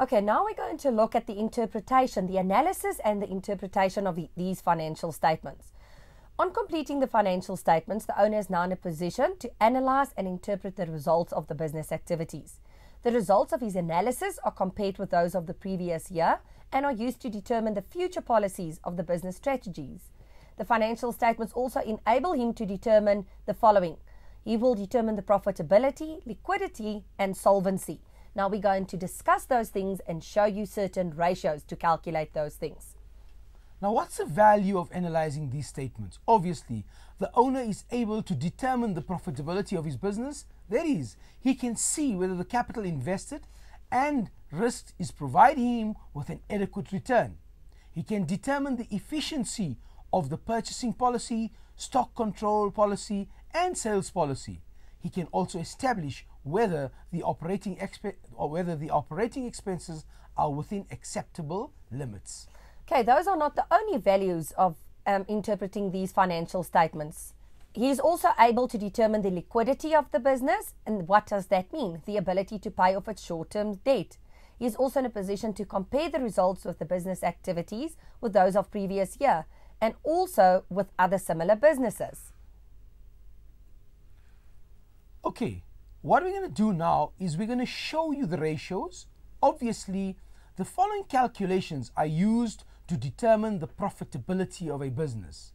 Okay, now we're going to look at the interpretation, the analysis and the interpretation of the, these financial statements. On completing the financial statements, the owner is now in a position to analyze and interpret the results of the business activities. The results of his analysis are compared with those of the previous year and are used to determine the future policies of the business strategies. The financial statements also enable him to determine the following. He will determine the profitability, liquidity, and solvency. Now we're going to discuss those things and show you certain ratios to calculate those things. Now, what's the value of analyzing these statements? Obviously, the owner is able to determine the profitability of his business. That is, he can see whether the capital invested and risk is providing him with an adequate return. He can determine the efficiency of the purchasing policy, stock control policy, and sales policy. He can also establish whether the operating exp- or whether the operating expenses are within acceptable limits. Okay, those are not the only values of um, interpreting these financial statements. He is also able to determine the liquidity of the business. And what does that mean? The ability to pay off its short term debt. He is also in a position to compare the results of the business activities with those of previous year and also with other similar businesses. Okay, what we're going to do now is we're going to show you the ratios. Obviously, the following calculations are used to determine the profitability of a business.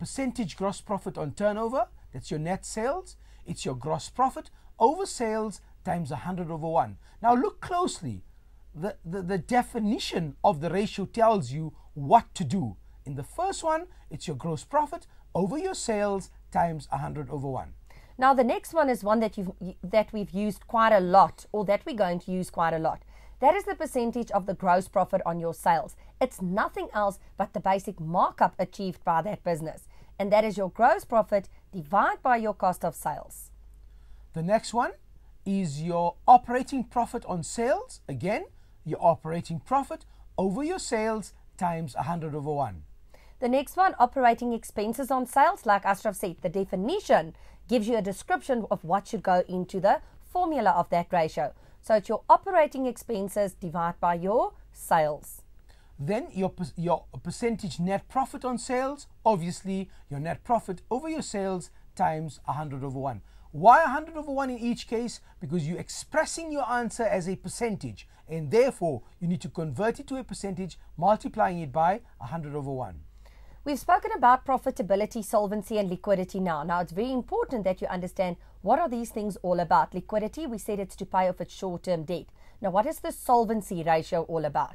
Percentage gross profit on turnover, that's your net sales. It's your gross profit over sales times 100 over 1. Now look closely. The, the, the definition of the ratio tells you what to do. In the first one, it's your gross profit over your sales times 100 over 1. Now the next one is one that you've that we've used quite a lot or that we're going to use quite a lot. That is the percentage of the gross profit on your sales. It's nothing else but the basic markup achieved by that business. And that is your gross profit divided by your cost of sales. The next one is your operating profit on sales. Again, your operating profit over your sales times 100 over 1. The next one, operating expenses on sales. Like Ashraf said, the definition gives you a description of what should go into the formula of that ratio. So it's your operating expenses divided by your sales. Then your, your percentage net profit on sales, obviously your net profit over your sales times 100 over 1. Why 100 over 1 in each case? Because you're expressing your answer as a percentage and therefore you need to convert it to a percentage, multiplying it by 100 over 1. We've spoken about profitability, solvency, and liquidity now. Now, it's very important that you understand what are these things all about. Liquidity, we said it's to pay off its short term debt. Now, what is the solvency ratio all about?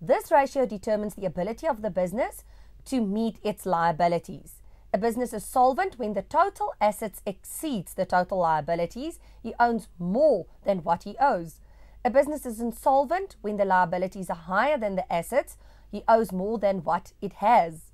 This ratio determines the ability of the business to meet its liabilities. A business is solvent when the total assets exceeds the total liabilities. He owns more than what he owes. A business is insolvent when the liabilities are higher than the assets. He owes more than what it has.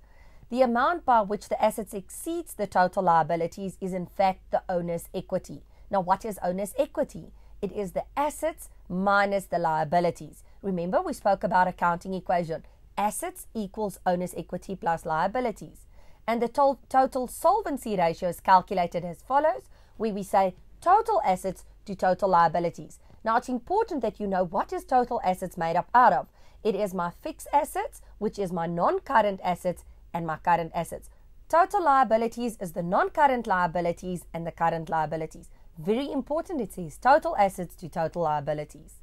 The amount by which the assets exceeds the total liabilities is in fact the owner's equity. Now, what is owner's equity? It is the assets minus the liabilities. Remember, we spoke about accounting equation. Assets equals owner's equity plus liabilities. And the to- total solvency ratio is calculated as follows, where we say total assets to total liabilities. Now, it's important that you know what is total assets made up out of. It is my fixed assets, which is my non-current assets, and my current assets. Total liabilities is the non current liabilities and the current liabilities. Very important, it says total assets to total liabilities.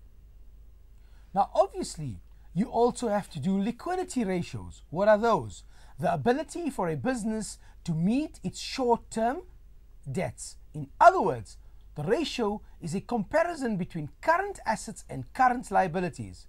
Now, obviously, you also have to do liquidity ratios. What are those? The ability for a business to meet its short term debts. In other words, the ratio is a comparison between current assets and current liabilities.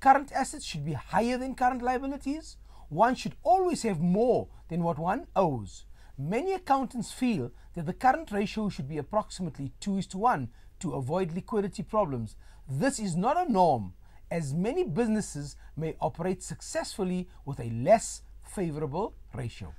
Current assets should be higher than current liabilities, one should always have more than what one owes. Many accountants feel that the current ratio should be approximately 2 is to 1 to avoid liquidity problems. This is not a norm, as many businesses may operate successfully with a less favorable ratio.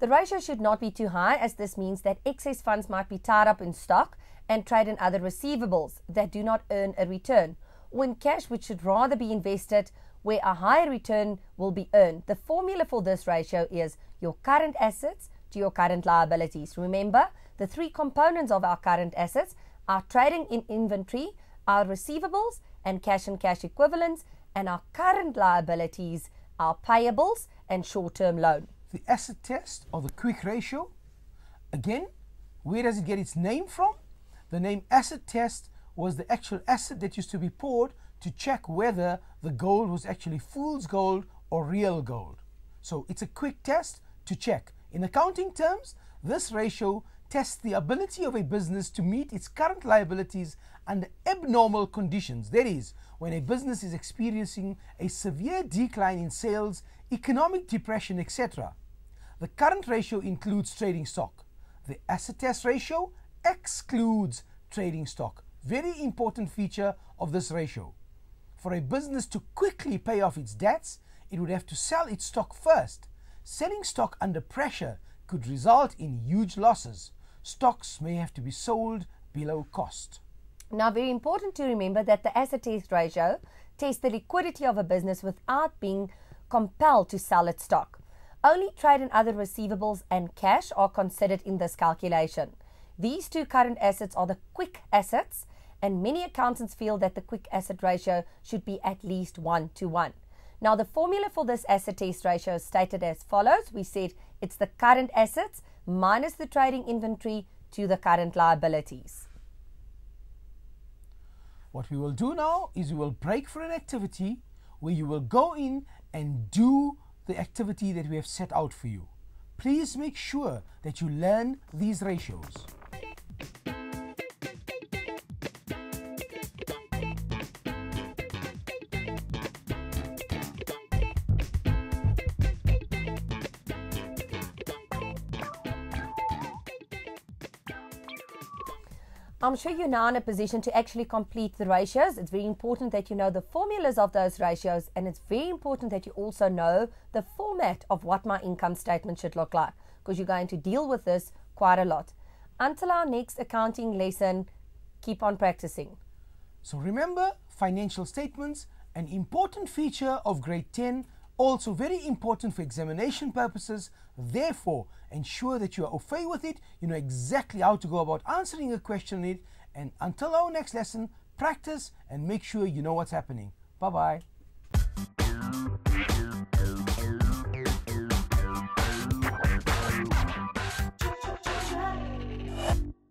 The ratio should not be too high, as this means that excess funds might be tied up in stock and trade in other receivables that do not earn a return, in cash which should rather be invested where a higher return will be earned. The formula for this ratio is your current assets to your current liabilities. Remember, the three components of our current assets are trading in inventory, our receivables, and cash and cash equivalents, and our current liabilities, our payables and short term loan. The acid test or the quick ratio. Again, where does it get its name from? The name acid test was the actual acid that used to be poured to check whether the gold was actually fool's gold or real gold. So it's a quick test to check. In accounting terms, this ratio tests the ability of a business to meet its current liabilities under abnormal conditions. That is, when a business is experiencing a severe decline in sales, economic depression, etc. The current ratio includes trading stock. The acid test ratio excludes trading stock. Very important feature of this ratio. For a business to quickly pay off its debts, it would have to sell its stock first. Selling stock under pressure could result in huge losses. Stocks may have to be sold below cost. Now, very important to remember that the acid test ratio tests the liquidity of a business without being compelled to sell its stock. Only trade and other receivables and cash are considered in this calculation. These two current assets are the quick assets, and many accountants feel that the quick asset ratio should be at least 1 to 1. Now, the formula for this acid test ratio is stated as follows. We said it's the current assets minus the trading inventory to the current liabilities. What we will do now is we will break for an activity where you will go in and do the activity that we have set out for you. Please make sure that you learn these ratios. I'm sure you're now in a position to actually complete the ratios. It's very important that you know the formulas of those ratios, and it's very important that you also know the format of what my income statement should look like because you're going to deal with this quite a lot. Until our next accounting lesson, keep on practicing. So remember, financial statements, an important feature of grade 10 also very important for examination purposes. Therefore, ensure that you are au fait with it, you know exactly how to go about answering a question in it, and until our next lesson, practice and make sure you know what's happening. Bye bye.